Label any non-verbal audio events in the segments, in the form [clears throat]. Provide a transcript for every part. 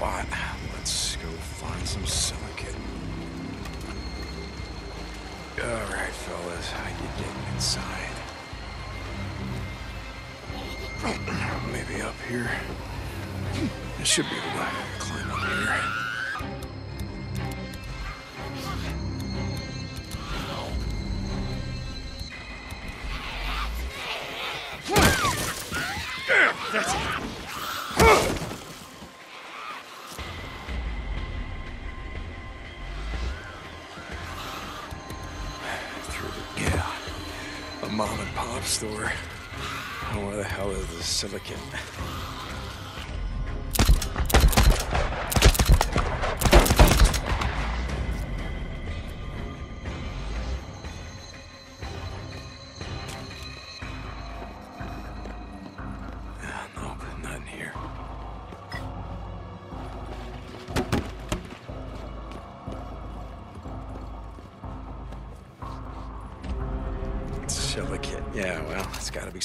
Let's go find some silicate. All right, fellas, how you getting inside? [clears throat] Maybe up here. I should be able to climb up here. That's it. Mom and pop store. Oh, [sighs] where the hell is the silicon?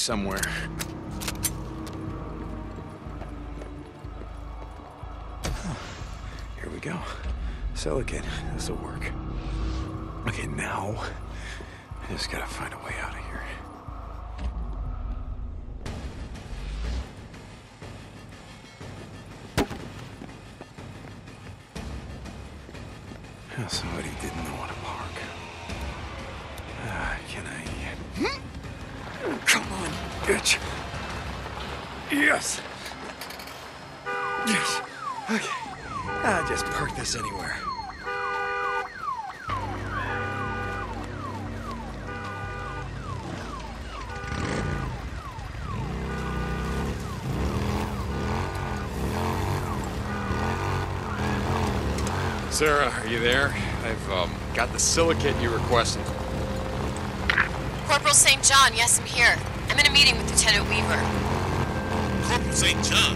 Somewhere. Here we go. Silicate. This'll work. Okay, now I just gotta find a way out of here. Somebody didn't know how on, bitch. Yes. Yes. Okay. I'll just park this anywhere. Sarah, are you there? I've um, got the silicate you requested. Corporal St. John, yes, I'm here. I'm in a meeting with Lieutenant Weaver. Corporal St. John,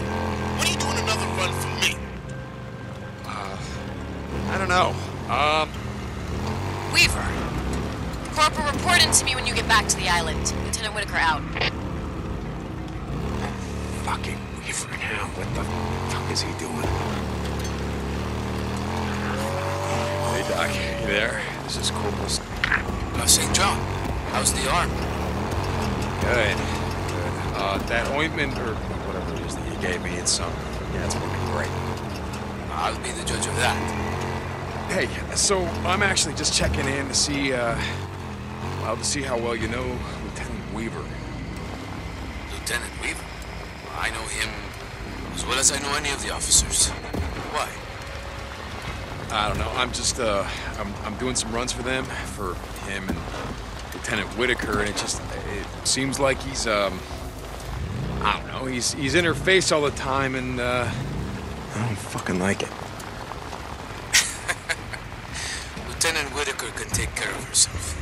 what are you doing another run for me? I don't know. Um, Weaver. Corporal, report in to me when you get back to the island. Lieutenant Whitaker out. Fucking Weaver now. What the fuck is he doing? hey Doc, you there? This is Corporal. S- Uh, St. John, how's the arm? Good. Good. Uh, that ointment or whatever it is that you gave me, it's um, yeah, it's working great. I'll be the judge of that. Hey, so I'm actually just checking in to see, uh, well, to see how well you know Lieutenant Weaver. Lieutenant Weaver? I know him as well as I know any of the officers. Why? I don't know. I'm just uh, I'm I'm doing some runs for them for him and Lieutenant Whitaker, and it just it seems like he's um, I don't know. He's he's in her face all the time, and uh, I don't fucking like it. [laughs] Lieutenant Whitaker can take care of herself.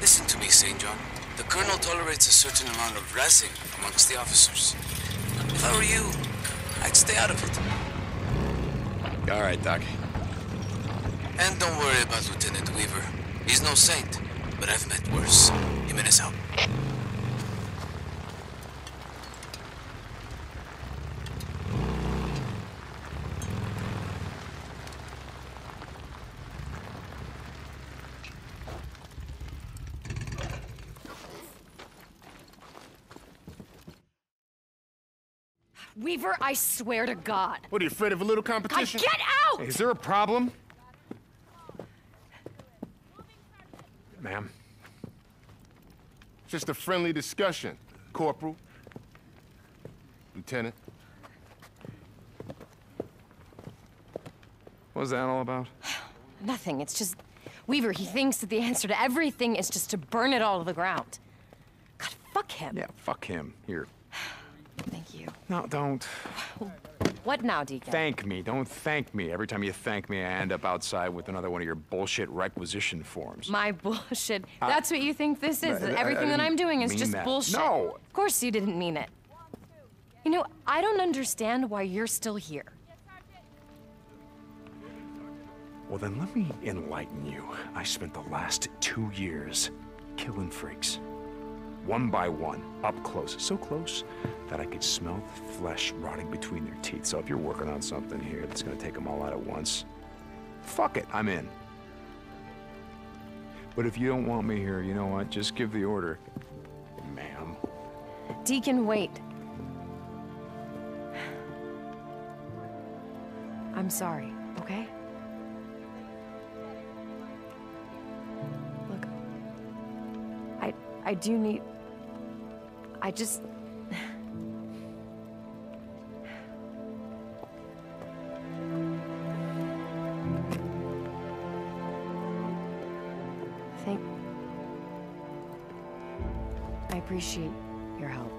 Listen to me, St. John. The Colonel tolerates a certain amount of razzing amongst the officers. If I were you, I'd stay out of it. all right, Doc. And don't worry about Lieutenant Weaver. He's no saint, but I've met worse. Jimenez out. Weaver, I swear to God. What are you afraid of a little I competition? get out! Is there a problem? Ma'am. Just a friendly discussion, Corporal. Lieutenant. What was that all about? [sighs] Nothing. It's just Weaver. He thinks that the answer to everything is just to burn it all to the ground. God, fuck him. Yeah, fuck him. Here. [sighs] Thank you. No, don't. [sighs] What now, Deacon? Thank me. Don't thank me. Every time you thank me, I end up outside with another one of your bullshit requisition forms. My [laughs] bullshit. Uh, That's what you think this is. I- I- everything that I'm doing is just that. bullshit. No. Of course you didn't mean it. You know, I don't understand why you're still here. Well, then let me enlighten you. I spent the last two years killing freaks. One by one, up close. So close that I could smell the flesh rotting between their teeth. So if you're working on something here that's gonna take them all out at once, fuck it, I'm in. But if you don't want me here, you know what? Just give the order. Ma'am. Deacon, wait. I'm sorry, I do need. I just. [sighs] Thank. I appreciate your help.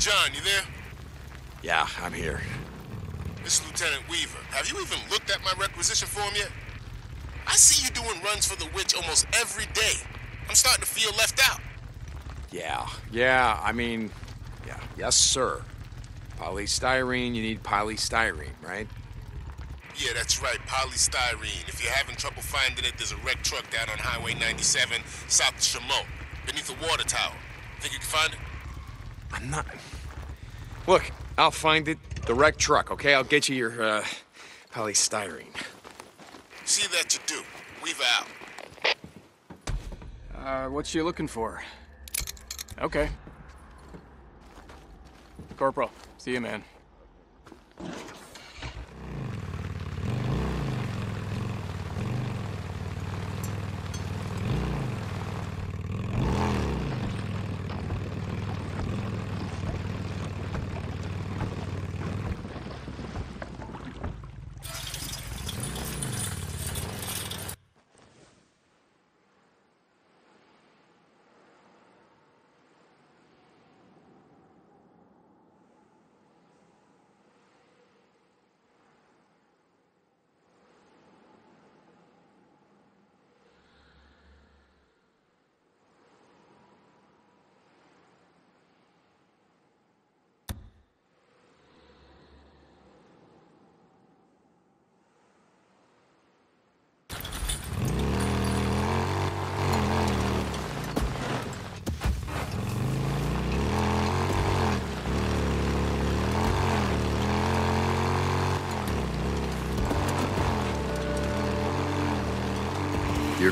John, you there? Yeah, I'm here. This is Lieutenant Weaver. Have you even looked at my requisition form yet? I see you doing runs for the witch almost every day. I'm starting to feel left out. Yeah, yeah, I mean, yeah, yes, sir. Polystyrene, you need polystyrene, right? Yeah, that's right, polystyrene. If you're having trouble finding it, there's a wrecked truck down on Highway 97, south of Chemult, beneath the water tower. Think you can find it? I'm not. Look, I'll find it. The wrecked truck, okay? I'll get you your, uh, polystyrene. See that you do. Weaver out. Uh, what you looking for? Okay. Corporal, see you, man.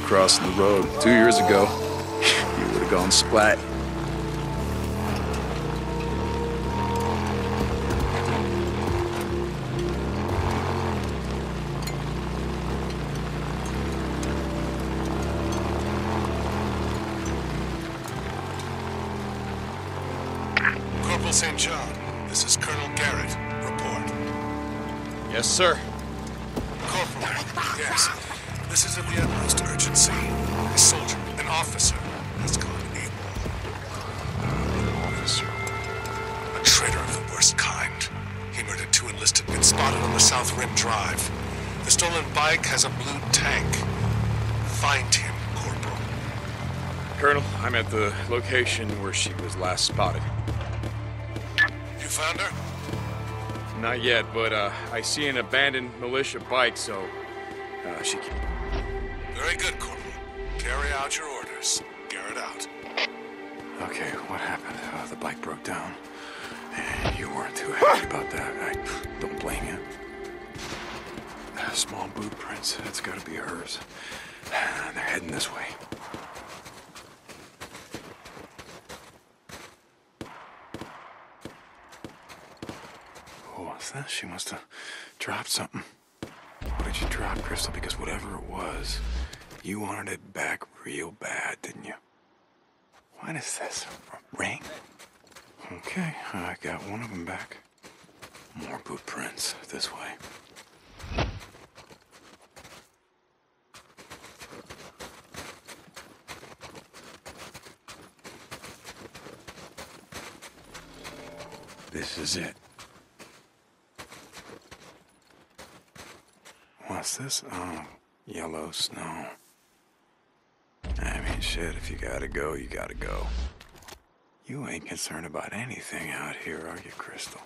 Crossing the road two years ago. You would have gone splat. Bike has a blue tank. Find him, Corporal. Colonel, I'm at the location where she was last spotted. You found her? Not yet, but uh, I see an abandoned militia bike, so uh, she can. Very good, Corporal. Carry out your orders. Garrett out. Okay, what happened? Uh, the bike broke down. And you weren't too happy about that. I don't blame you. Small boot prints. That's gotta be hers. [sighs] They're heading this way. Oh, what's that? She must have dropped something. What did you drop, Crystal? Because whatever it was, you wanted it back real bad, didn't you? What is this? A ring? Okay, I got one of them back. More boot prints this way. This is it. What's this? Oh, yellow snow. I mean, shit, if you gotta go, you gotta go. You ain't concerned about anything out here, are you, Crystal?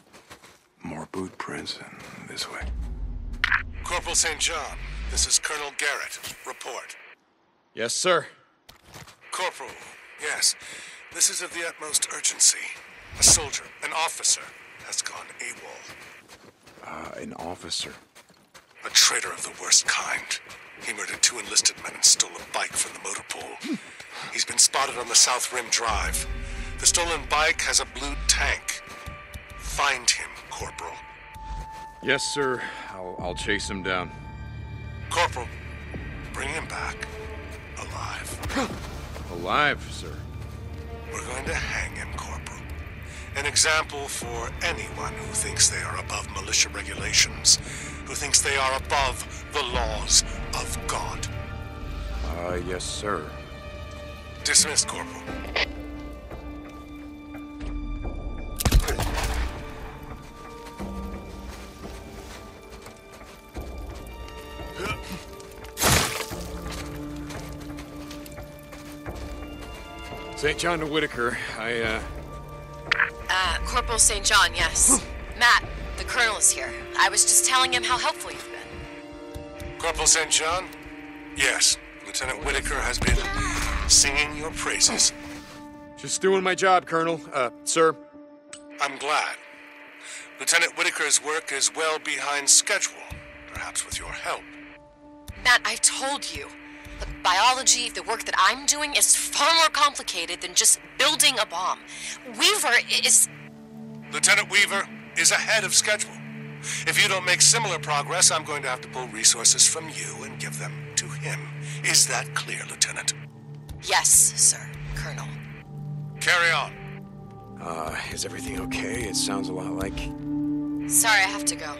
More boot prints and this way. Corporal St. John, this is Colonel Garrett. Report. Yes, sir. Corporal, yes. This is of the utmost urgency. A soldier, an officer, has gone AWOL. Uh, an officer. A traitor of the worst kind. He murdered two enlisted men and stole a bike from the motor pool. He's been spotted on the South Rim Drive. The stolen bike has a blue tank. Find him, Corporal. Yes, sir. I'll, I'll chase him down. Corporal, bring him back. Alive. [gasps] Alive, sir. We're going to hang him, Corporal. An example for anyone who thinks they are above militia regulations, who thinks they are above the laws of God. Uh, yes, sir. Dismissed, Corporal. St. John to Whitaker. I, Uh, Corporal St. John, yes. Matt, the Colonel is here. I was just telling him how helpful you've been. Corporal St. John? Yes, Lieutenant Whitaker has been singing your praises. just doing my job, Colonel. Uh, sir. I'm glad. Lieutenant Whitaker's work is well behind schedule, perhaps with your help. Matt, I told you. Look, biology, the work that I'm doing, is far more complicated than just building a bomb. Weaver is. Lieutenant Weaver is ahead of schedule. If you don't make similar progress, I'm going to have to pull resources from you and give them to him. Is that clear, Lieutenant? Yes, sir, Colonel. Carry on. Uh, is everything okay? It sounds a lot like. Sorry, I have to go.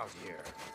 Out here.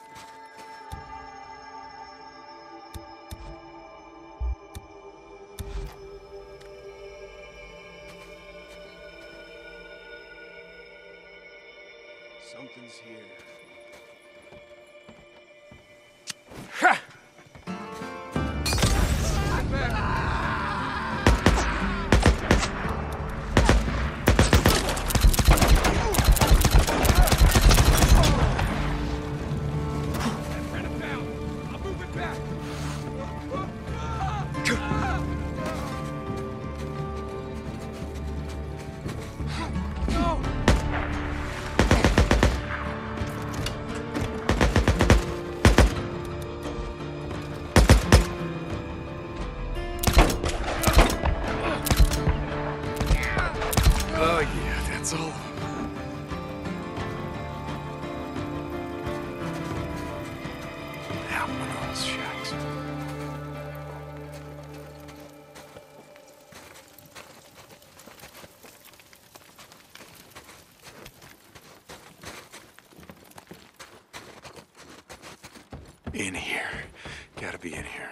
Gotta be in here.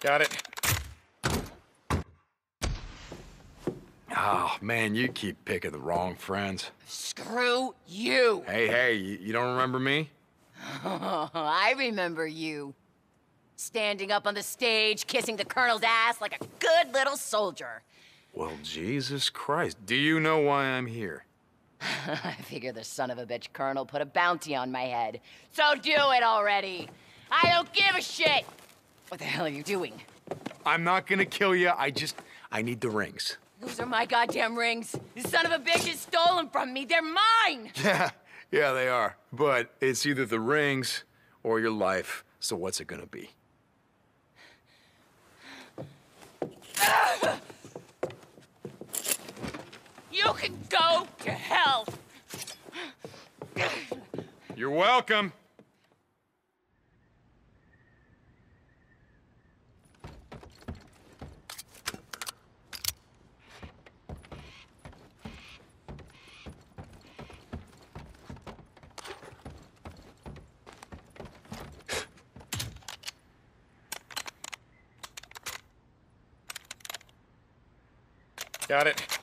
Got it. Oh, man, you keep picking the wrong friends. Screw you! Hey, hey, you, you don't remember me? [laughs] I remember you. Standing up on the stage, kissing the colonel's ass like a good little soldier. Well, Jesus Christ. Do you know why I'm here? [laughs] I figure the son of a bitch colonel put a bounty on my head. So do it already! I don't give a shit! What the hell are you doing? I'm not gonna kill you. I just, I need the rings. Those are my goddamn rings. The son of a bitch has stolen from me. They're mine! [laughs] Yeah, yeah, they are. But it's either the rings or your life. So what's it gonna be? You can go to hell! You're welcome. Got it.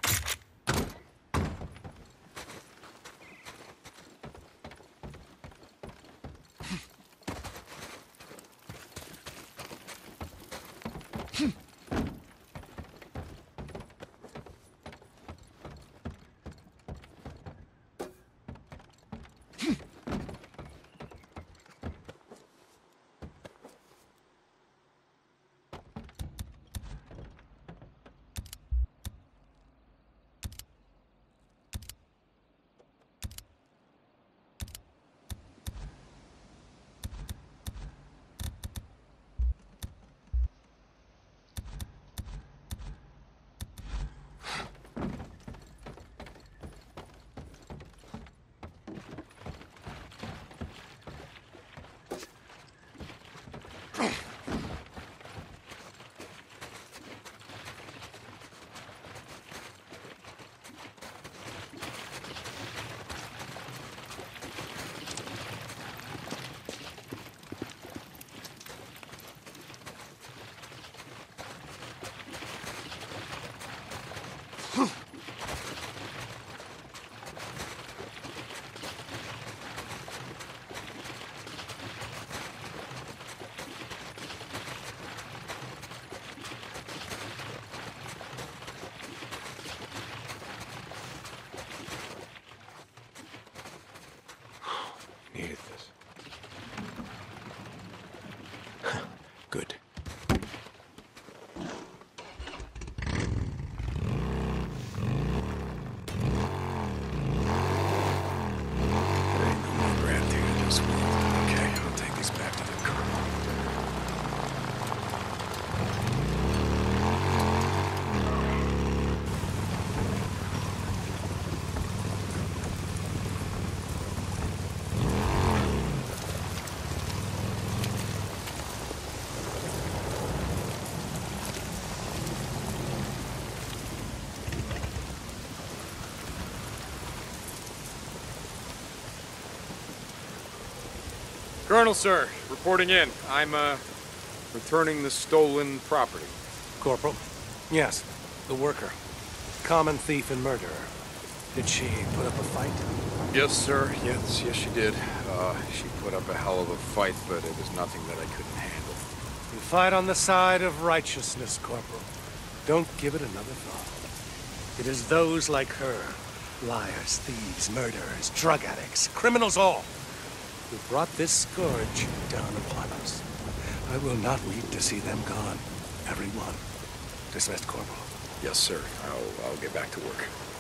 Colonel, sir, reporting in. I'm, uh, returning the stolen property. Corporal? Yes, the worker. Common thief and murderer. Did she put up a fight? Yes, sir. Yes, yes, she did. Uh, she put up a hell of a fight, but it was nothing that I couldn't handle. You fight on the side of righteousness, Corporal. Don't give it another thought. It is those like her, liars, thieves, murderers, drug addicts, criminals all, who brought this scourge down upon us. I will not weep to see them gone. Every one. Dismissed, Corporal. Yes, sir. I'll, I'll get back to work.